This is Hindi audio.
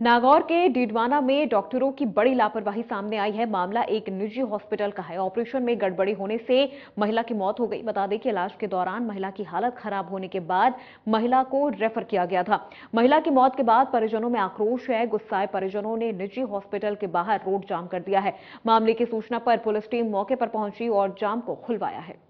नागौर के डीडवाना में डॉक्टरों की बड़ी लापरवाही सामने आई है। मामला एक निजी हॉस्पिटल का है। ऑपरेशन में गड़बड़ी होने से महिला की मौत हो गई। बता दें कि इलाज के दौरान महिला की हालत खराब होने के बाद महिला को रेफर किया गया था। महिला की मौत के बाद परिजनों में आक्रोश है। गुस्साए परिजनों ने निजी हॉस्पिटल के बाहर रोड जाम कर दिया है। मामले की सूचना पर पुलिस टीम मौके पर पहुँची और जाम को खुलवाया है।